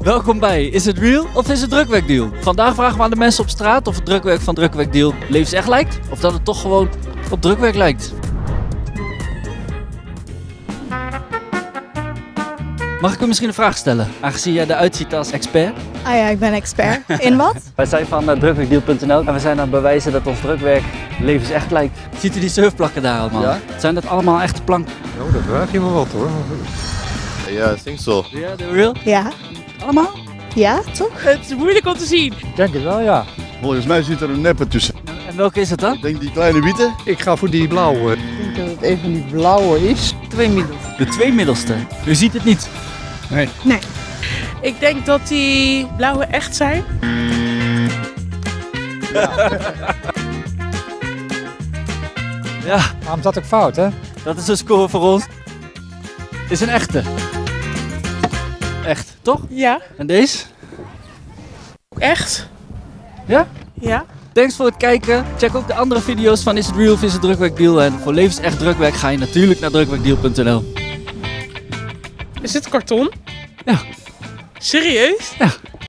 Welkom bij Is het real of is het drukwerkdeal? Vandaag vragen we aan de mensen op straat of het drukwerk van drukwerkdeal levensecht lijkt of dat het toch gewoon op drukwerk lijkt. Mag ik u misschien een vraag stellen, aangezien jij eruit ziet als expert? Ah ja, ik ben expert. In wat? Wij zijn van uh, drukwerkdeal.nl en we zijn aan het bewijzen dat ons drukwerk levensecht lijkt. Ziet u die surfplakken daar allemaal? Ja. Zijn dat allemaal echte planken? Oh, dat vraag je me wat hoor. Ja, ik denk zo. Ja, de real? Ja. Allemaal? Ja, toch? Het is moeilijk om te zien. Ik denk het wel, ja. Volgens mij zit er een neppe tussen. En welke is het dan? Ik denk die kleine witte. Ik ga voor die blauwe. Ik denk dat het een van die blauwe is. Twee middels. De twee middelste. U ziet het niet. Ik denk dat die blauwe echt zijn. Ja, Waarom zat ik fout, hè? dat is een score voor ons. Is een echte. Echt, toch? Ja, En deze? echt. Ja? Ja. Thanks voor het kijken. Check ook de andere video's van Is het Real of Is het Drukwerkdeal. En voor levensecht drukwerk ga je natuurlijk naar drukwerkdeal.nl. Is het karton? Ja. Serieus? Ja.